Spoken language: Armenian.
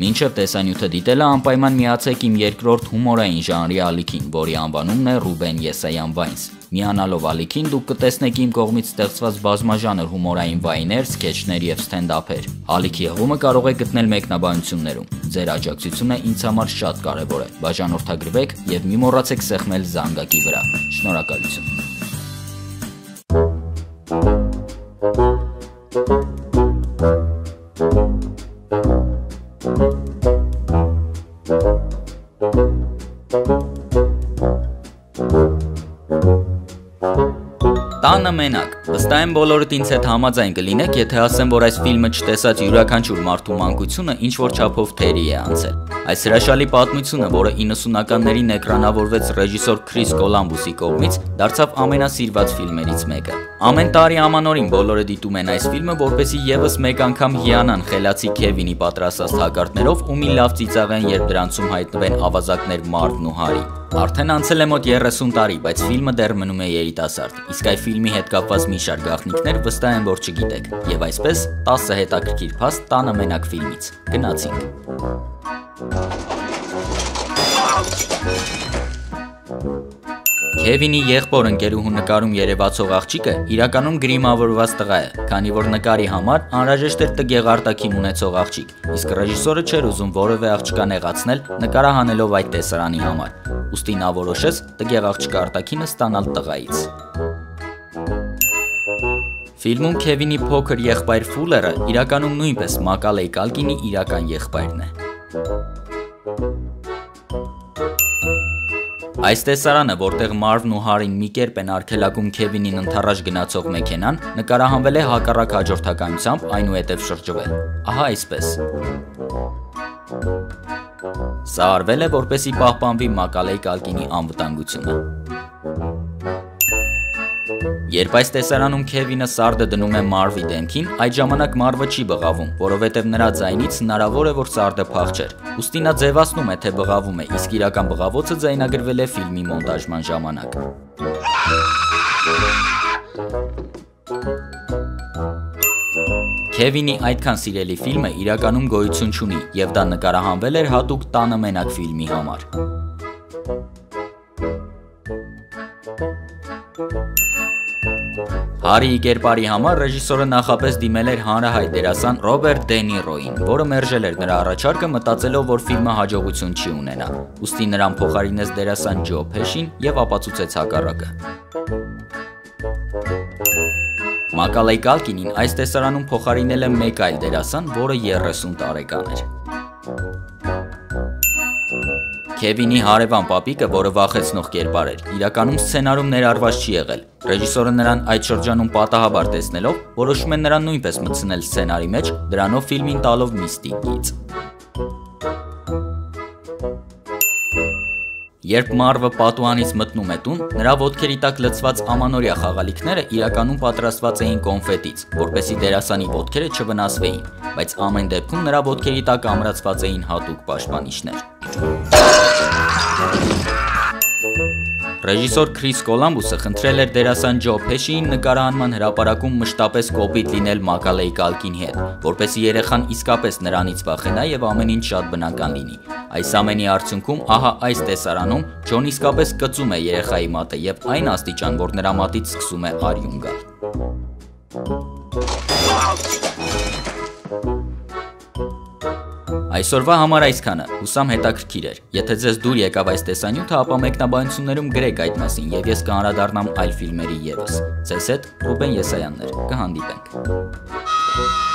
Մինչև տեսանյութը դիտելը անպայման միացեք իմ երկրորդ հումորային ժանրի ալիքին, որի անվանումն է Ռուբեն Եսայան Վայնս։ Միանալով ալիքին դուք կտեսնեք իմ կողմից ստեղծված բազմաժանր հումորային վայներ, սկեչներ եւ ստենդափեր։ Ալիքի հղումը կարող եք գտնել մեկնաբանություններում։ Ձեր աջակցությունը ինձ համար շատ կարեւոր է։ Բաժանորդագրվեք եւ մի մոռացեք սեղմել զանգակի վրա։ Շնորհակալություն։ Տանը մենակ։ Վստահ եմ բոլորդ ինձ հետ համաձայն կլինեք, եթե ասեմ, որ այս ֆիլմը չտեսած յուրաքանչյուր մարդու մանկությունը ինչ որ չափով թերի է անցել։ Այս հրաշալի պատմությունը, որը 90-ականներին էկրանավորվեց ռեժիսոր Քրիս Կոլամբուսի կողմից, դարձավ ամենասիրված ֆիլմերից մեկը։ Ամեն տարի ամանորին բոլորը դիտում են այս ֆիլմը, որպեսզի եւս մեկ անգամ հիանան խելացի Քևինի պատրաստած հակարդներով ու մի լավ ծիծաղեն, երբ դրանցում հայտնվեն ավազակներ Մարվն ու Հարի։ Արդեն անցել է մոտ 30 տարի, բայց ֆիլմը դեռ մնում է երիտասարդ։ Իսկ այ ֆիլմի հետ կապված մի շարք գաղտնիքներ վստահ եմ, որ չգիտեք։ Եվ այսպես 10 հետաքրքիր փաստ տանը մենակ ֆիլմից։ Գնացինք։ Քևինի եղբոր ընկերուհու նկարում երևացող աղջիկը իրականում գրիմավորված տղա է, քանի որ նկարի համար անհրաժեշտ էր տգեղ արտաքին ունեցող աղջիկ, իսկ ռեժիսորը չէր ուզում որևէ աղջկա նեղացնել նկարահանելով այդ տեսարանի համար։ Ոստի նա որոշեց տգեղ աղջկա արտաքինը ստանալ տղայից։ Ֆիլմում Քևինի փոքր եղբայր Ֆուլերը իրականում նույնպես Մակալեի Կալկինի իրական եղբայրն է։ Այս տեսարանը, որտեղ Մարվն ու Հարին մի կերպ են արգելակում Քևինին ընթառաջ գնացող մեքենան, նկարահանվել է հակառակ հաջորդականությամբ այնուհետև շրջվել։ Ահա այսպես։ Սա արվել է, որպեսի պահպանվի Մակալեի կալկինի անվտանգությունը։ Երբ այս տեսարանում Քևինը սարդը դնում է Մարվի դեմքին, այդ ժամանակ Մարվը չի բղավում, որովհետև նրա ձայնից հնարավոր է, որ սարդը փախչեր։ Ոստի նա ձևացնում է, թե բղավում է, իսկ իրական բղավոցը ձայնագրվել է ֆիլմի մոնտաժման ժամանակ։ Քևինի այդքան սիրելի ֆիլմը իրականում գոյություն չունի, եւ դա նկարահանվել էր հատուկ տանը մենակ ֆիլմի համար։ Հարիի կերպարի համար ռեժիսորը նախապես դիմել էր հանրահայտ դերասան Ռոբերտ Դե Նիրոին, որը մերժել էր նրա առաջարկը մտածելով, որ ֆիլմը հաջողություն չի ունենա։ Ոստի նրան փոխարինեց դերասան Ջո Փեշին եւ ապացուցեց հակառակը։ Մակալեյ Կալկինին այս տեսարանում փոխարինել է մեկ այլ դերասան, որը 30 տարեկան էր։ Քևինի հարևան պապիկը, որը վախեցնող կերպար էր, իրականում սցենարում ներառված չի եղել։ Ռեժիսորը նրան այդ շրջանում պատահաբար տեսնելով, որոշում է նրան նույնպես մտցնել սցենարի մեջ, դրանով ֆիլմին տալով միստիկ գիծ։ Երբ Մարվը պատուհանից մտնում է տուն, նրա ոտքերի տակ լցված ամանորյա խաղալիքները իրականում պատրաստված էին կոնֆետից, որպեսի դերասանի ոտքերը չվնասվեին, բայց ամեն դեպքում նրա ոտքերի տակ ամրացված էին հատուկ պաշտպանիչներ։ Ռեժիսոր Քրիս Կոլամբուսը խնդրել էր դերասան Ջո Փեշիին նկարահանման հրապարակում մշտապես կոպիտ լինել Մակալեի Կալկինի հետ, որպեսզի երեխան իսկապես նրանից վախենա եւ ամեն ինչ շատ բնական լինի։ Այս ամենի արդյունքում ահա այս տեսարանում Ջոն իսկապես կծում է երեխայի մատը եւ այն աստիճան, որ նրա մատից սկսում է արյուն գալ։ Այսօրվա համար այսքանը։ Հուսամ հետաքրքիր էր։ Եթե ձեզ դուր եկավ այս տեսանյութը, ապա մեկնաբանություններում գրեք այդ մասին եւ ես կհանդարնամ այլ ֆիլմերի եւս։ Ձեզ հետ Ռուբեն Եսայաններ։ Կհանդիպենք։